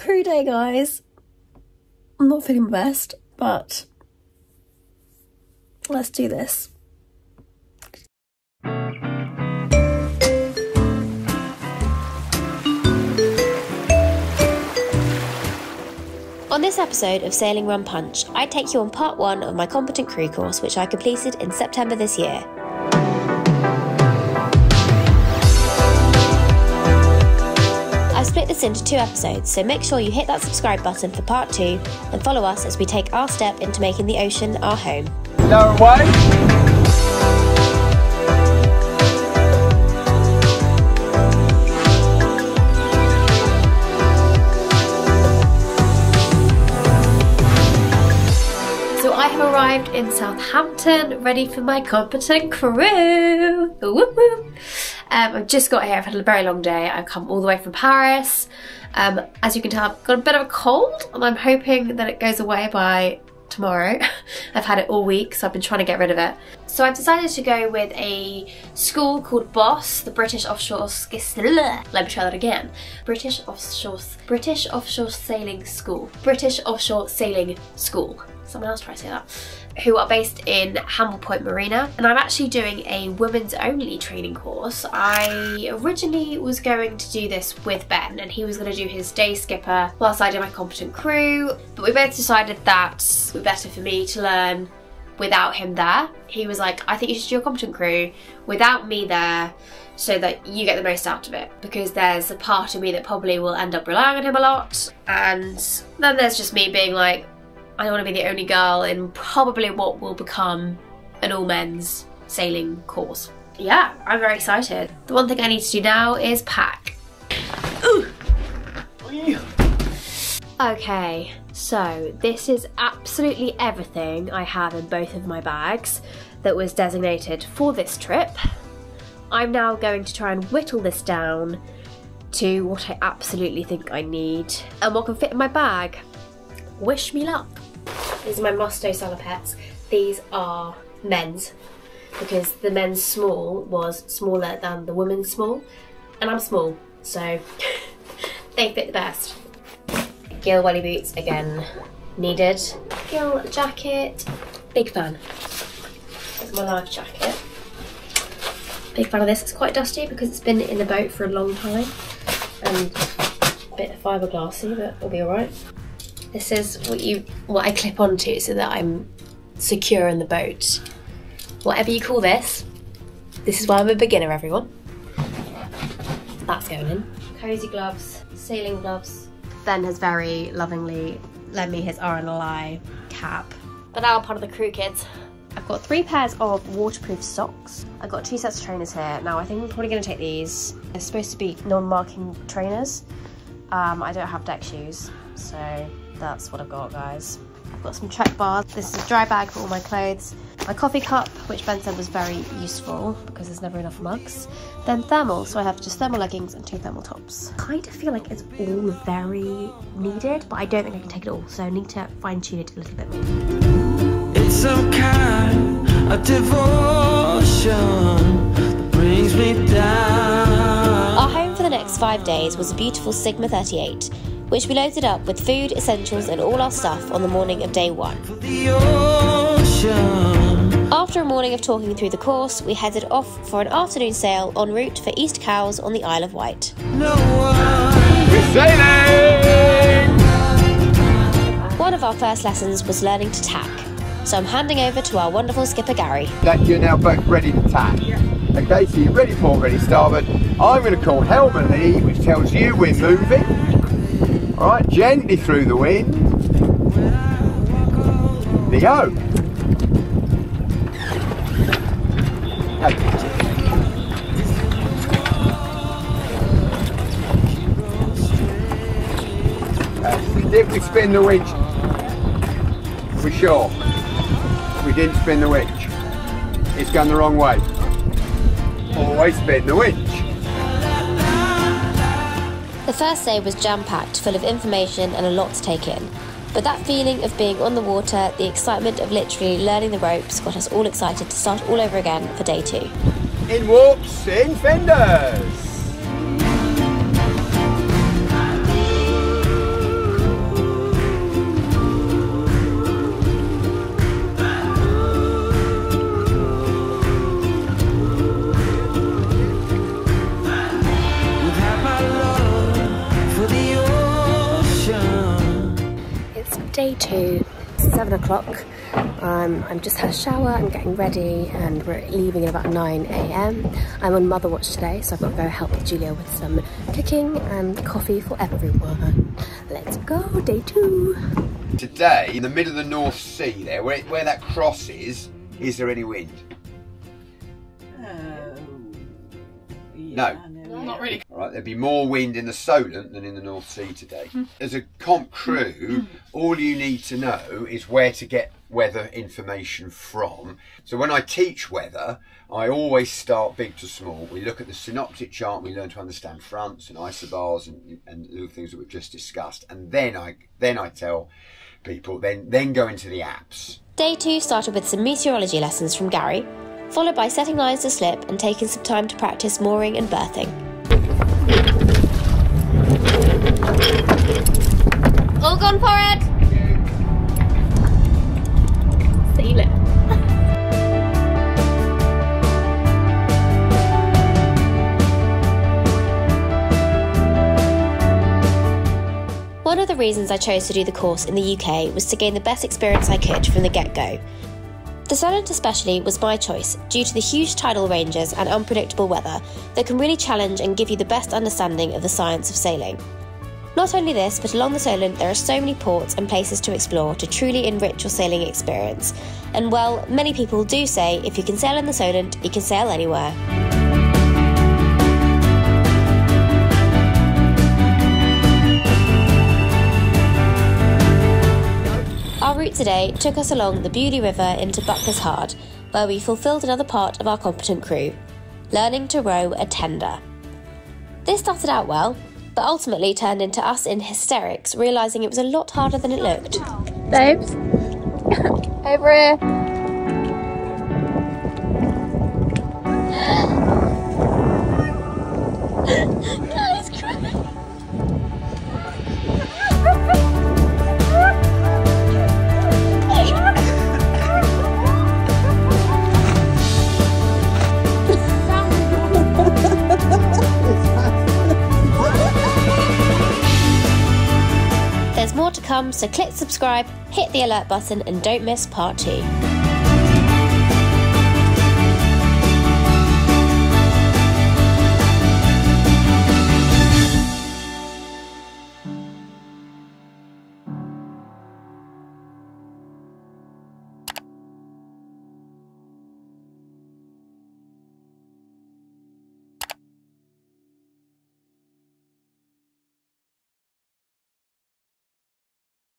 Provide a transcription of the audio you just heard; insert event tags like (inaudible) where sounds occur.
crew day, guys. I'm not feeling my best, but let's do this. On this episode of Sailing Rum Punch, I take you on part one of my competent crew course, which I completed in September this year. I've split this into two episodes, so make sure you hit that subscribe button for part two and follow us as we take our step into making the ocean our home. No way. So I have arrived in Southampton, ready for my competent crew. Whoop, whoop. Um, I've just got here. I've had a very long day. I've come all the way from Paris. Um, as you can tell, I've got a bit of a cold, and I'm hoping that it goes away by tomorrow. (laughs) I've had it all week, so I've been trying to get rid of it. So I've decided to go with a school called BOSS, the British Offshore. (laughs) Let me try that again. British Offshore British Offshore Sailing School. British Offshore Sailing School someone else try to say that, who are based in Hamble Point Marina. And I'm actually doing a women's only training course. I originally was going to do this with Ben and he was going to do his day skipper whilst I did my competent crew. But we both decided that it would be better for me to learn without him there. He was like, I think you should do a competent crew without me there so that you get the most out of it because there's a part of me that probably will end up relying on him a lot and then there's just me being like I don't want to be the only girl in probably what will become an all men's sailing course. Yeah, I'm very excited. The one thing I need to do now is pack. Ooh. Okay, so this is absolutely everything I have in both of my bags that was designated for this trip. I'm now going to try and whittle this down to what I absolutely think I need and what can fit in my bag. Wish me luck. These are my Musto salopettes. These are men's because the men's small was smaller than the women's small and I'm small so (laughs) they fit the best. Gill welly boots again needed. Gill jacket, big fan. This is my life jacket. Big fan of this. It's quite dusty because it's been in the boat for a long time and a bit fiberglassy but it'll be alright. This is what you what I clip onto so that I'm secure in the boat. Whatever you call this, this is why I'm a beginner, everyone. That's going in. Cozy gloves, sailing gloves. Ben has very lovingly lent me his RNLI cap. But now I'm part of the crew, kids. I've got three pairs of waterproof socks. I've got two sets of trainers here. Now I think I'm probably going to take these. They're supposed to be non-marking trainers. Um, I don't have deck shoes, so that's what I've got, guys. I've got some check bars. This is a dry bag for all my clothes. My coffee cup, which Ben said was very useful because there's never enough mugs. Then thermal, so I have just thermal leggings and two thermal tops. kind of feel like it's all very needed, but I don't think I can take it all, so I need to fine tune it a little bit more. It's some kind of devotion that brings me down. Our home for the next five days was a beautiful Sigma 38, which we loaded up with food, essentials, and all our stuff on the morning of day one. After a morning of talking through the course, we headed off for an afternoon sail en route for East Cowes on the Isle of Wight. No one. Sailing! One of our first lessons was learning to tack, so I'm handing over to our wonderful skipper Gary. That you're now both ready to tack. Okay, so you're ready port, ready starboard. I'm going to call helmet lead, which tells you we're moving. Right, gently through the wind. Leo. Hey. Uh, did we spin the winch? We sure? We didn't spin the winch. It's gone the wrong way. Always spin the winch. The first day was jam packed, full of information and a lot to take in. But that feeling of being on the water, the excitement of literally learning the ropes, got us all excited to start all over again for day two. In warps, in fenders. 11 o'clock. Um, I'm just had a shower, I'm getting ready, and we're leaving at about 9 a.m. I'm on mother watch today, so I've got to go help Julia with some cooking and coffee for everyone. Let's go, day two. Today, in the middle of the North Sea there, where, where that cross is, is there any wind? No. Not really. All right, there'd be more wind in the Solent than in the North Sea today. Hmm. As a comp crew, hmm. all you need to know is where to get weather information from. So when I teach weather, I always start big to small. We look at the synoptic chart, we learn to understand fronts and isobars and, and little things that we've just discussed, and then I then I tell people, then then go into the apps. Day two started with some meteorology lessons from Gary, followed by setting lines to slip and taking some time to practice mooring and berthing. All gone for it! Sail it. One of the reasons I chose to do the course in the UK was to gain the best experience I could from the get go. The Solent, especially, was my choice due to the huge tidal ranges and unpredictable weather that can really challenge and give you the best understanding of the science of sailing. Not only this, but along the Solent there are so many ports and places to explore to truly enrich your sailing experience. And well, many people do say if you can sail in the Solent, you can sail anywhere. Today took us along the Beaulieu River into Bucklers Hard, where we fulfilled another part of our competent crew, learning to row a tender. This started out well, but ultimately turned into us in hysterics, realising it was a lot harder than it looked. Babes, (coughs) over here. More to come, so click subscribe, hit the alert button, and don't miss part two.